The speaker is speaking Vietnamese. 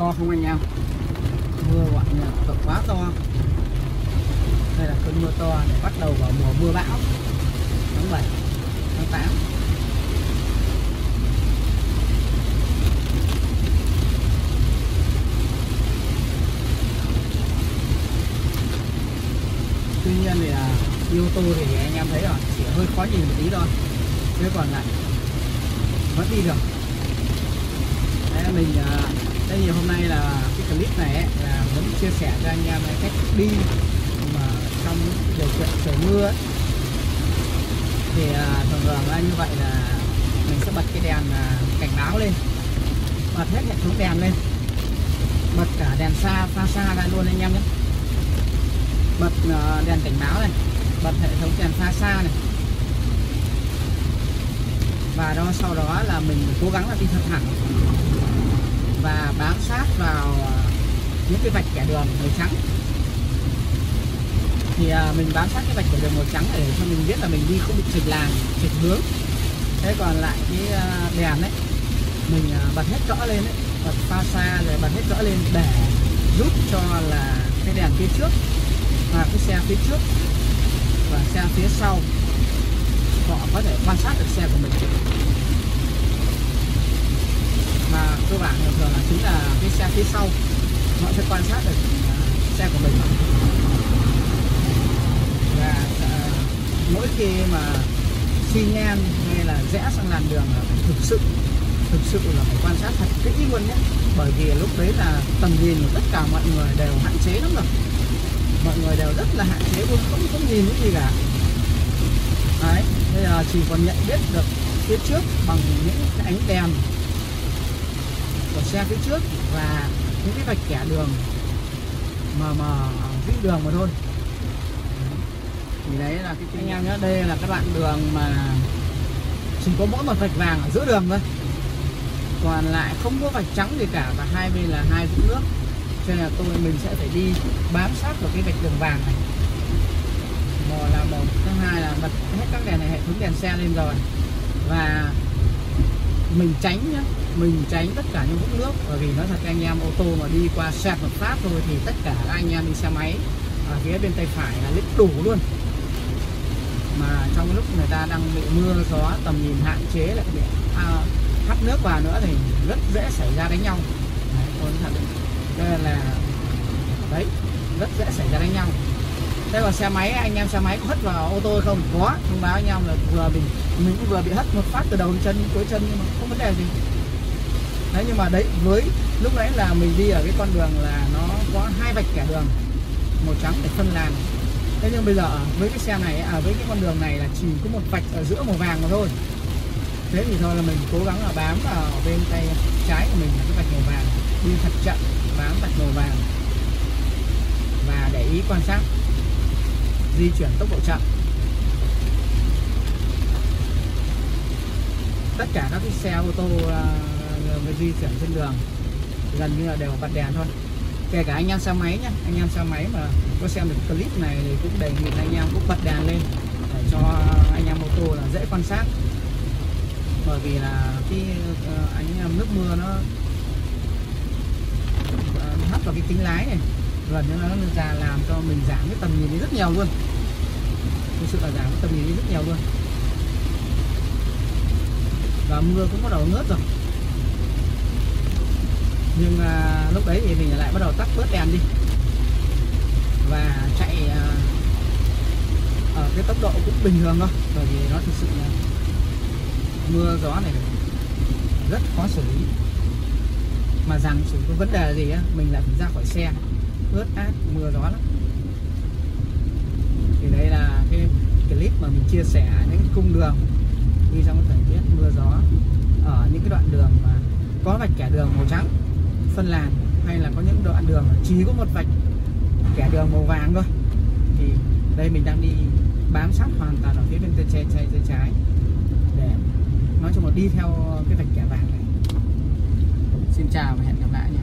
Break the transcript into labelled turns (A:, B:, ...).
A: to không anh em? Mưa gọi là cực quá to. Đây là cơn mưa to để bắt đầu vào mùa mưa bão. Tháng 7 tháng 8 tuy nhiên thì là đi ô tô thì anh em thấy rồi chỉ hơi khó nhìn một tí thôi. Thế còn lại, vẫn đi được. Đấy là mình à, thế thì hôm nay là cái clip này ấy, là muốn chia sẻ cho anh em cách đi mà trong điều kiện trời mưa ấy. thì à, thường thường là như vậy là mình sẽ bật cái đèn à, cảnh báo lên. Bật hết hệ thống đèn lên. Bật cả đèn xa pha xa ra luôn anh em nhé. Bật à, đèn cảnh báo này. Bật hệ thống đèn pha xa này. Và đó sau đó là mình cố gắng là đi thật thẳng và bám sát vào ờ, những cái vạch kẻ đường màu trắng. Thì ờ, mình bám sát cái vạch kẻ đường màu trắng để cho mình biết là mình đi không bị trịch làn trịch hướng. Thế còn lại cái ờ, đèn đấy mình bật hết rõ lên đấy bật pha xa rồi bật hết rõ lên để giúp cho là cái đèn phía trước và cái xe phía trước và xe phía sau họ có thể quan sát được xe của mình cơ bản thường thường là chính là cái xe phía sau. Họ sẽ quan sát được à, xe của mình. Và uh, mỗi khi mà xi nhan hay là rẽ sang làn đường là phải thực sự thực sự là phải quan sát thật kỹ luôn nhé. Bởi vì lúc đấy là tầm nhìn của tất cả mọi người đều hạn chế lắm rồi. Mọi người đều rất là hạn chế luôn không không nhìn những gì cả. Đấy bây giờ chỉ còn nhận biết được phía trước bằng những cái ánh đèn của xe phía trước và những cái vạch kẻ đường mà mà vĩ đường mà thôi. Thì đấy là cái anh em nhớ đây là các đoạn đường mà chỉ có mỗi một vạch vàng ở giữa đường thôi. Còn lại không có vạch trắng gì cả và hai bên là hai vũng nước. Cho nên là tôi mình sẽ phải đi bám sát vào cái vạch đường vàng này. Một là một thứ hai là bật hết các đèn này hệ thống đèn xe lên rồi. Và mình tránh nhá mình tránh tất cả những vũng nước bởi vì nói thật anh em ô tô mà đi qua xe một phát thôi thì tất cả các anh em đi xe máy ở phía bên tay phải là lít đủ luôn. Mà trong lúc người ta đang bị mưa gió tầm nhìn hạn chế lại bị à, hắt nước vào nữa thì rất dễ xảy ra đánh nhau. Đấy, thật đây là đấy rất dễ xảy ra đánh nhau đây còn xe máy, anh em xe máy có hất vào ô tô hay không? Có, thông báo anh em là vừa mình mình cũng vừa bị hất một phát từ đầu đến chân, cuối chân nhưng mà không vấn đề gì. Đấy, nhưng mà đấy, với lúc nãy là mình đi ở cái con đường là nó có hai vạch kẻ đường, màu trắng để phân làn. Thế nhưng bây giờ, với cái xe này à với cái con đường này là chỉ có một vạch ở giữa màu vàng mà thôi. Thế thì thôi là mình cố gắng là bám vào bên tay trái của mình là cái vạch màu vàng. Đi thật chậm, bám vạch màu vàng. Và để ý quan sát di chuyển tốc độ chậm. Tất cả các cái xe ô tô uh, di chuyển trên đường gần như là đều bật đèn thôi. Kể cả anh em xe máy nhá anh em xe máy mà có xem được clip này thì cũng đề nghị anh em cũng bật đèn lên để cho anh em ô tô là dễ quan sát. Bởi vì là cái uh, ánh ờ, nước mưa nó uh, hắt vào cái kính lái này Vâng, gần như nó ra làm cho mình giảm cái tầm nhìn đi rất nhiều luôn. Thực sự là giảm cái tầm nhìn đi rất nhiều luôn. Và mưa cũng bắt đầu ngớt rồi. Nhưng à, lúc đấy thì mình lại bắt đầu tắt bớt đèn đi. Và chạy à, ở cái tốc độ cũng bình thường thôi bởi vì nó thực sự là mưa gió này rất khó xử lý. Mà rằng xử có vấn đề gì á mình lại phải ra khỏi xe ướt át mưa gió lắm. Thì đây là cái clip mà mình chia sẻ những cung đường đi trong thời tiết mưa gió ở những cái đoạn đường mà có vạch kẻ đường màu trắng phân làn hay là có những đoạn đường chỉ có một vạch kẻ đường màu vàng thôi. Thì đây mình đang đi bám sát hoàn toàn ở phía bên tay trái, trái, tay trái để nói chung là đi theo cái vạch kẻ vàng này. Xin chào và hẹn gặp lại nhé